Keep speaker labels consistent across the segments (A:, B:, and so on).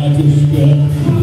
A: Vai, Cristiano.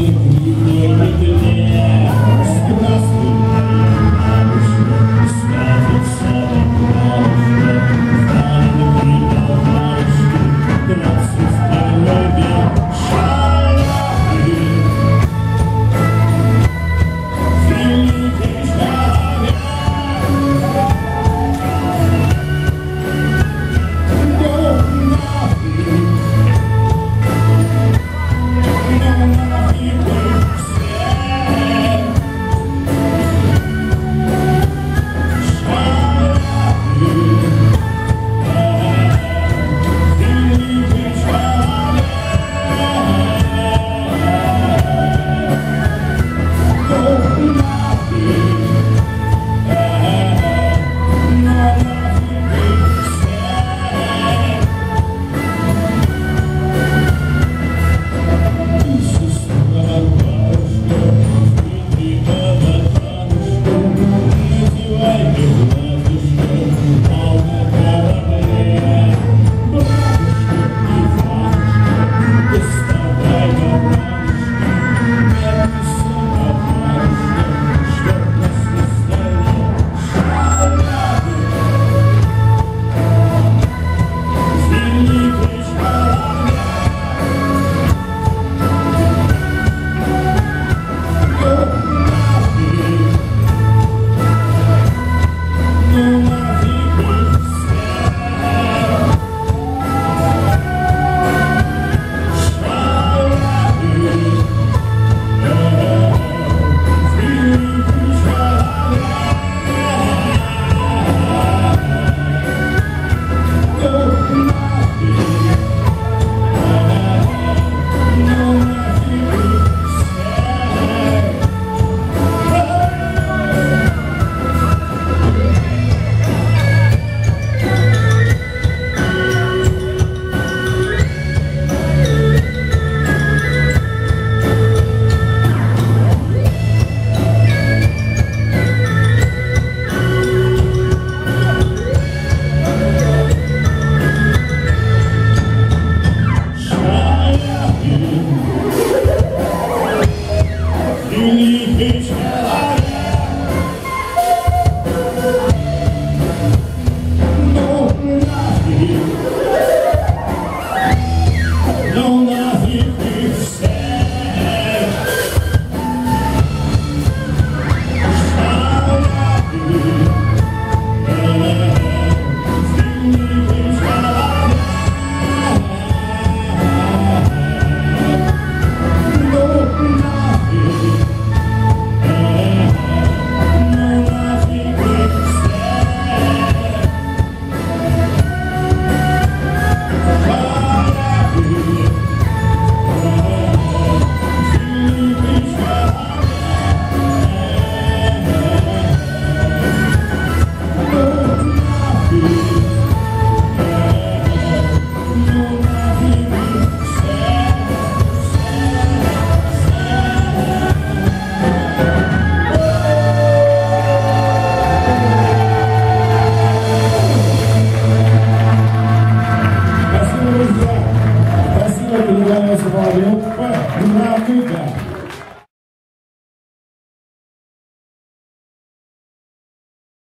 A: basketball, we don't quit. We love good guys.